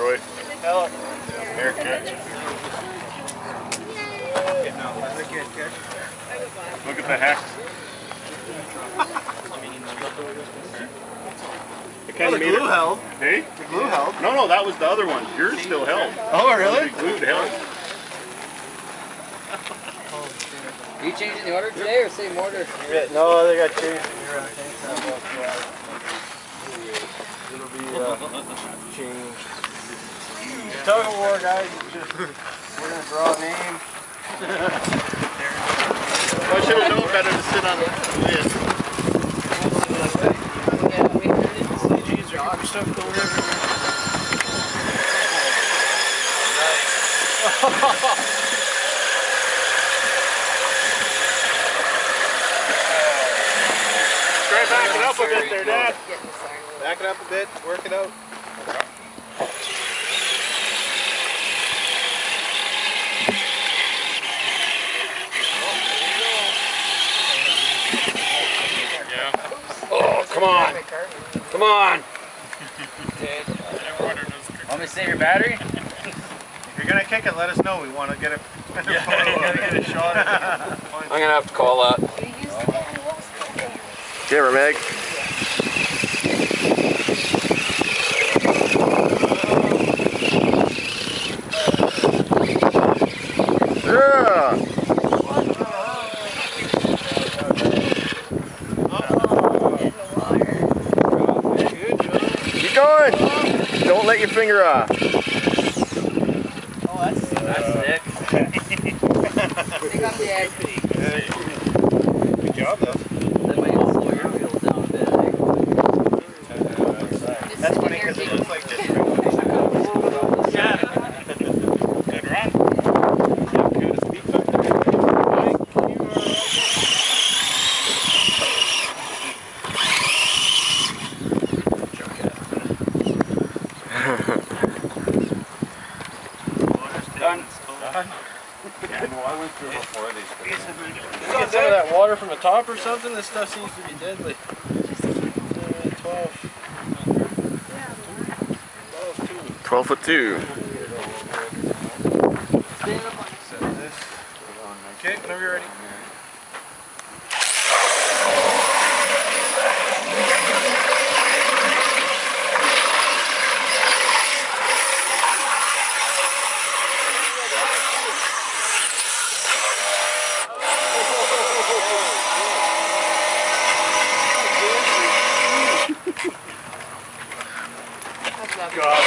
Troy. Hello. Here, catch. Look at the hex. Oh, the glue held. Hey? The glue held. No, no, that was the other one. Yours still held. Oh, really? The glued held. Are you changing the order today or same order? No, they got changed. It'll be uh, changed. Tug of war, guys. It's just we're gonna draw a name. I should have known better to sit on the lid. Jeez, there could be stuff going everywhere. Try backing up a bit there, Dad. Back it up a bit, work it out. Oh, come on. Come on. Want me to save your battery? If you're gonna kick it, let us know. We want to get a photo, get a shot. I'm gonna have to call that. Camera, Meg. Your finger off. Oh, that's sick. Pick up the egg. Good job, though. That might slow your wheels down a bit. Just That's sit funny here, because it dude. looks like just. Good run. Done. Yeah, no, I went through before these. Get some of that water from the top or something. This stuff seems to be deadly. Uh, 12. 12 foot 2. Okay, whenever you're ready.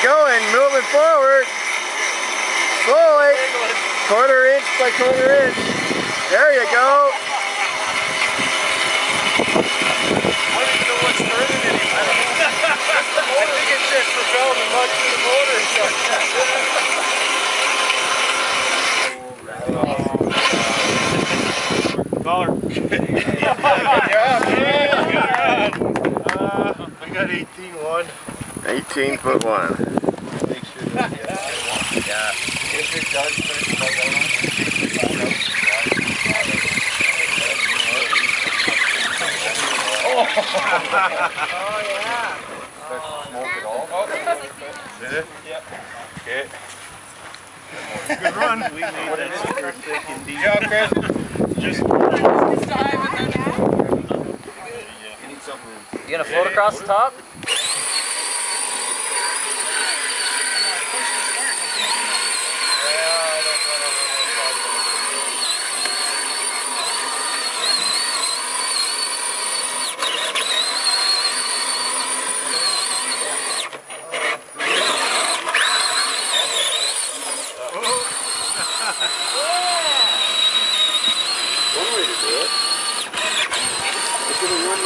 Going, moving forward. Slowly. Quarter inch by quarter inch. There you go. I don't even know what's turning anymore. I think it's just propelling the mud through the motor and stuff. Dollar. Got 18 one. 18 foot 1. Make sure that, yeah. If it does the bug out on Did it? Yep. Okay. Good run. We made that super thick and deep. Good Chris. Just you need something. You gonna float across the top?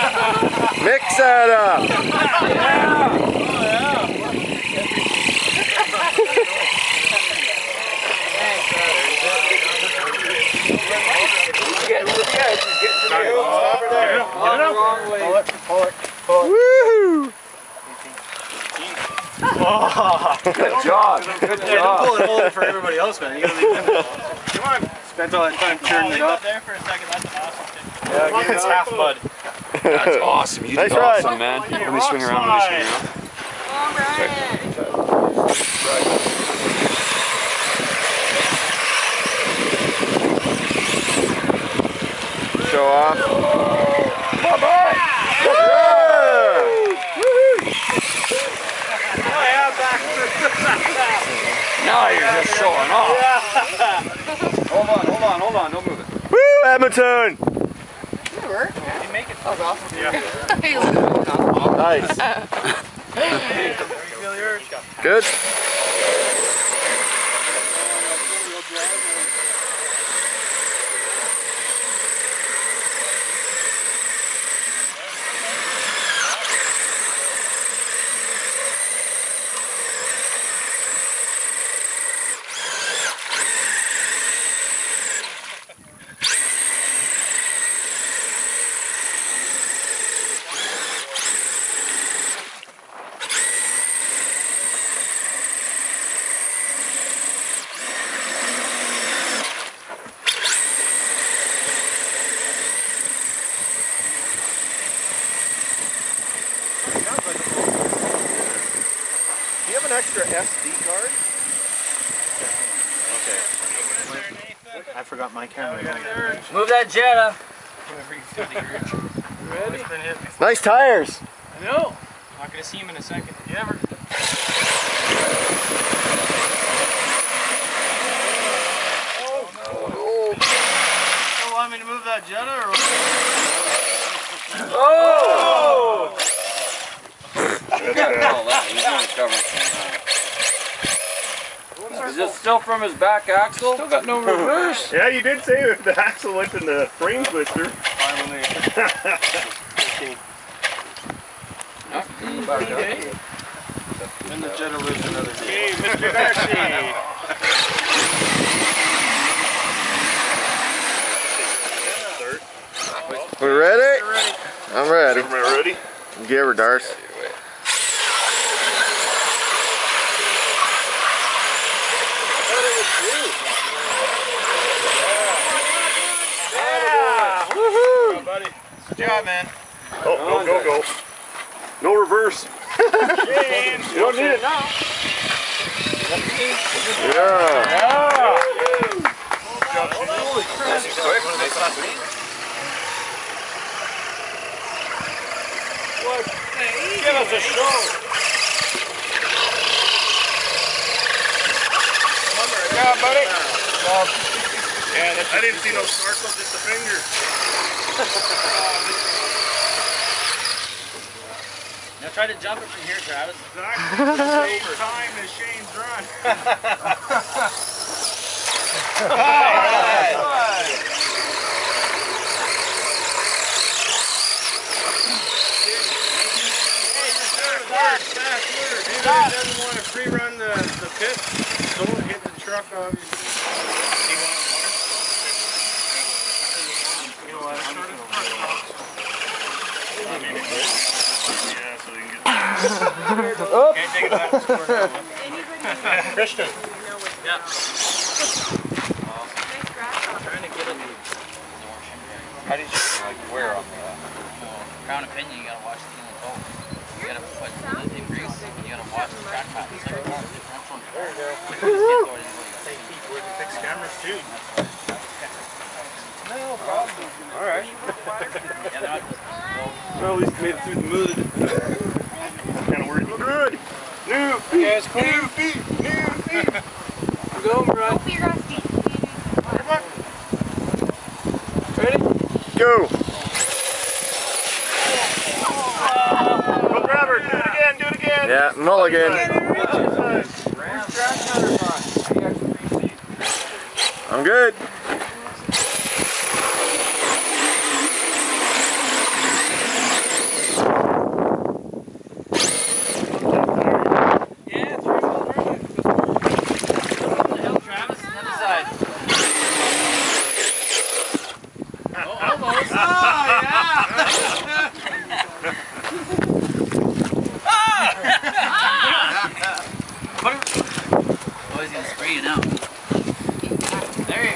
Mix that up. Woohoo! Good job. Good Yeah, don't pull it hold it for everybody else, man. You gotta leave them. Come on. Spent all that time turning it up. there for a second. That's an awesome It's half mud. That's awesome. You Nice did ride. awesome, man. Let me swing around. Let me swing around. Show off. Bye-bye. Now you're just showing off. hold on, hold on, hold on. Don't move it. Woo, Edmonton. Nice. Good. Do you have an extra SD card? I forgot my camera. Move that Jetta. Nice tires. I know. Not gonna see him in a second. You ever? Oh, you want me to move that Jetta or? Oh! All that. He's not covering. Is this still from his back axle? Still got no reverse. Yeah, you did say the axle went in the frame twister. Finally. And the Jetta lives another day. Hey, Mr. Darcy. We ready? I'm ready. Am I ready? Give her, Darce. Good job, man. Oh, go, go, go. No reverse. you don't need it now. Yeah. Give us a show. Good job, buddy. Good job. Yeah, I didn't see no snorkel, just a finger. Now try to jump it from here, Travis. Exactly same time as Shane's run. Fast word. Anybody doesn't want to pre-run the, the pit, don't hit the truck obviously. You know what, I'm just gonna Yeah, so you can get Can't take it back to square now. Christian. it. How did you like wear on that? Crown and pinion, you gotta watch the inlet bolt. You gotta put the and you gotta watch the track path. It's every car, differential. There you go. Yeah, not just Well, at least made it through the mud. Kind of worried. Good. New feet. New feet. New feet. Go, Brian. Don't be rusty. Go. Go grab her. Do it again. Do it again. Yeah, mulligan. I'm good.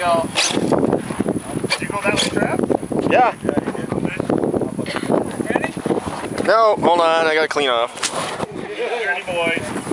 go. Did you go that way, Trap? Yeah. Ready? No, hold on. I gotta clean off. Ready, boys.